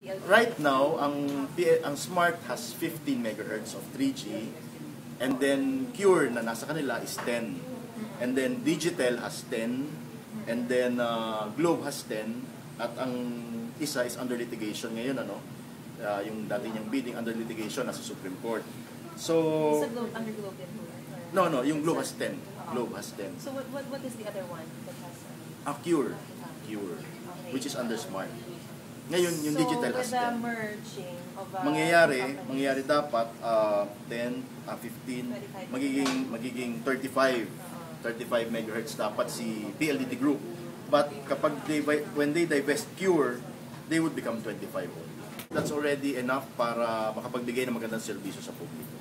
Right now, ang ang Smart has 15 megahertz of 3G and then Cure na nasa kanila is 10. And then Digitel has 10 and then uh, Globe has 10 at ang isa is under litigation ngayon ano. Uh, yung dati niyang bidding under litigation nasa Supreme Court. So Sa Globe, under Globe din no no, yung Globe has 10. Globe has 10. So what, what, what is the other one that has? um, Ah, Cure. Cure. Which is under Smart. Ngayon, yung so, Digitel with has the 10. merging of uh, mangyayari, companies, mangyayari dapat uh, 10, uh, 15, 25. magiging magiging 35. 35 megahertz dapat si PLDT Group. But kapag they when they divest Cure, they would become 25 only. That's already enough para makapagbigay ng magandang serbisyo sa publiko.